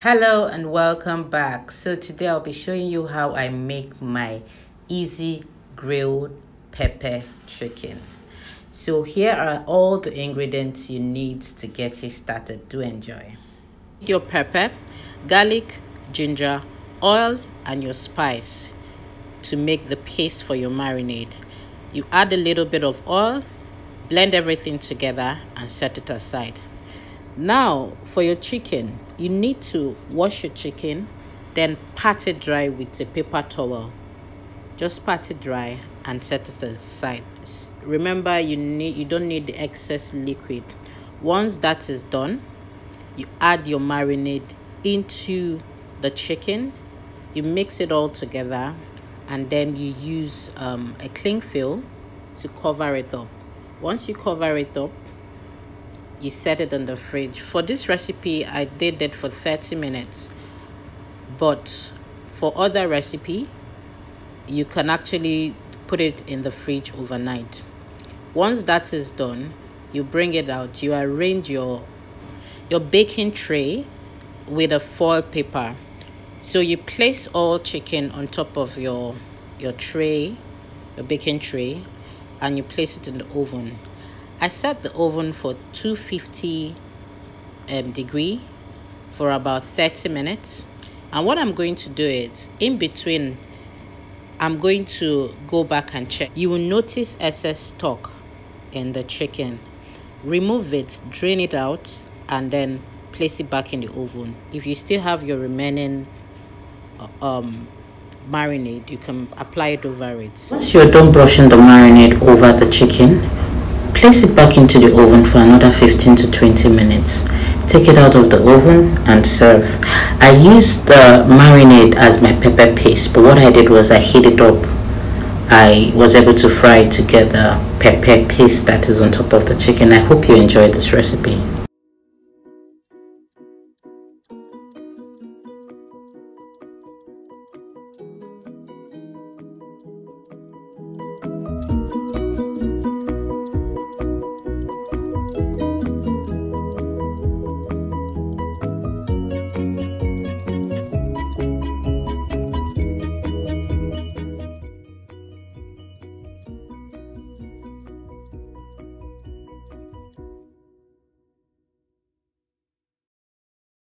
hello and welcome back. So today i'll be showing you how i make my easy grilled pepper chicken. So here are all the ingredients you need to get it started. To enjoy. Your pepper garlic ginger oil and your spice to make the paste for your marinade. You add a little bit of oil blend everything together and set it aside now, for your chicken, you need to wash your chicken, then pat it dry with a paper towel. Just pat it dry and set it aside. Remember, you need you don't need the excess liquid. Once that is done, you add your marinade into the chicken. You mix it all together, and then you use um, a cling film to cover it up. Once you cover it up, you set it in the fridge. For this recipe i did it for 30 minutes. But for other recipe you can actually put it in the fridge overnight. Once that is done you bring it out. You arrange your your baking tray with a foil paper. So you place all chicken on top of your your tray your baking tray and you place it in the oven I set the oven for 250 um, degree for about 30 minutes. And what I'm going to do is, in between, I'm going to go back and check. You will notice excess stock in the chicken. Remove it, drain it out, and then place it back in the oven. If you still have your remaining uh, um, marinade, you can apply it over it. Once you're done brushing the marinade over the chicken, Place it back into the oven for another 15 to 20 minutes. Take it out of the oven and serve. I used the marinade as my pepper paste, but what I did was I heat it up. I was able to fry together pepper paste that is on top of the chicken. I hope you enjoyed this recipe.